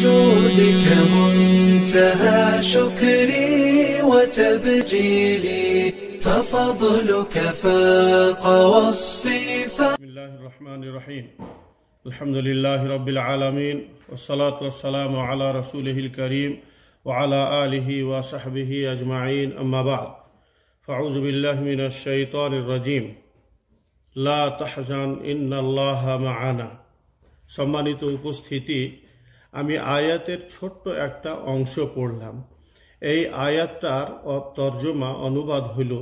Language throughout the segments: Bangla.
لجودك منتهى شكري وتبجيلي ففضلك فاق وصفي بسم الله الرحمن الرحيم الحمد لله رب العالمين والصلاة والسلام على رسوله الكريم وعلى آله وصحبه أجمعين أما بعد فأعوذ بالله من الشيطان الرجيم لا تحزن إن الله معنا সম্মানিত উপস্থিতি আমি আয়াতের ছোট্ট একটা অংশ পড়লাম। এই আয়াতটার তর্জমা অনুবাদ হইল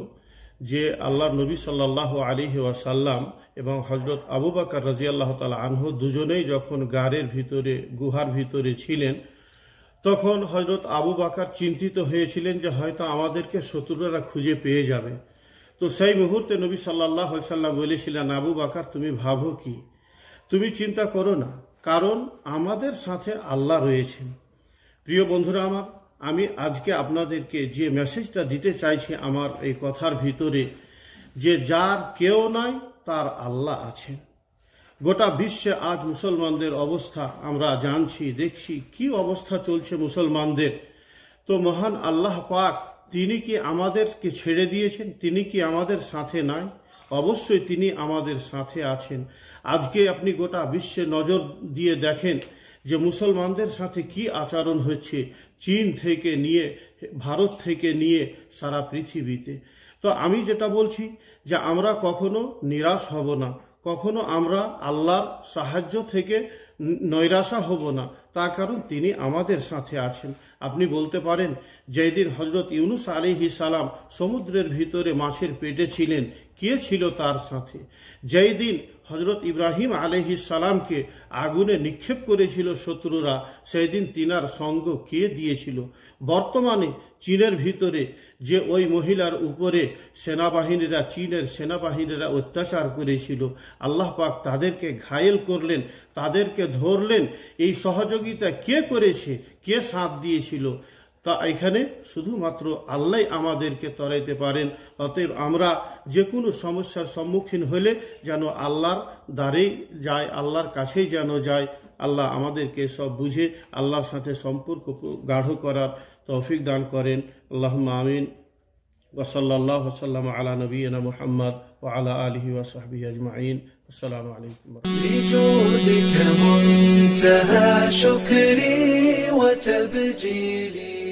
যে আল্লাহ নবী সাল্লাহ আলী ওয়াসাল্লাম এবং হজরত আবু বাকর রাজি আল্লাহ তালা আনহু দুজনেই যখন গাড়ের ভিতরে, গুহার ভিতরে ছিলেন, তখন হজরত আবু বাকার চিন্তিত হয়েছিলেন যে হয়তো আমাদেরকে শত্রুরা খুঁজে পেয়ে যাবে। তো সেই মুহূর্তে নবী সাল্লাহ সাল্লাম বলেছিলেন, আবু বাকার, তুমি ভাবো কি? তুমি চিন্তা করো না। কারণ আমাদের সাথে আল্লাহ রয়েছেন। প্রিয় বন্ধুরা আমার, আমি আজকে আপনাদেরকে যে মেসেজটা দিতে চাইছি আমার এই কথার ভিতরে, যে যার কেউ নাই, তার আল্লাহ আছেন। গোটা বিশ্বে আজ মুসলমানদের অবস্থা আমরা জানছি, দেখছি কি অবস্থা চলছে মুসলমানদের। তো মহান আল্লাহ পাক, তিনি কি আমাদেরকে ছেড়ে দিয়েছেন? তিনি কি আমাদের সাথে নাই? অবশ্যই তিনি আমাদের সাথে আছেন। আজকে আপনি গোটা বিশ্বে নজর দিয়ে দেখেন যে মুসলমানদের সাথে কি আচরণ হচ্ছে চীন থেকে নিয়ে, ভারত থেকে নিয়ে সারা পৃথিবীতে। তো আমি যেটা বলছি যে আমরা কখনো নিরাশ হব না। কখনো আমরা আল্লাহর সাহায্য থেকে নৈরাশা হব না। তার কারণ তিনি আমাদের সাথে আছেন। আপনি বলতে পারেন যেই দিন হজরত ইউনুস আলিহি সালাম সমুদ্রের ভিতরে মাছের পেটে ছিলেন, কে ছিল তার সাথে? যেই দিন হজরত ইব্রাহিম আলহি সালামকে আগুনে নিক্ষেপ করেছিল শত্রুরা সেই দিন তিনার সঙ্গ কে দিয়েছিল? বর্তমানে চীনের ভিতরে যে ওই মহিলার উপরে সেনাবাহিনীরা, চীনের সেনাবাহিনীরা অত্যাচার করেছিল, আল্লাহ পাক তাদেরকে ঘায়েল করলেন, তাদেরকে ধরলেন, এই সহযোগিতা কে করেছে, কে সাথ দিয়েছিল? তা এখানে শুধুমাত্র আল্লাহ আমাদেরকে তরাইতে পারেন। অতএব আমরা যে কোনো সমস্যার সম্মুখীন হলে যেন আল্লাহর দ্বারেই যায়, আল্লাহর কাছেই যেন যায়। আল্লাহ আমাদেরকে সব বুঝে, আল্লাহর সাথে সম্পর্ক গাঢ় করার তৌফিক দান করেন। আল্লাহ আমিন। وصلى الله وسلم على نبينا محمد وعلى آله وصحبه أجمعين. السلام عليكم. لجودك منتهى شكري وتبجيلي.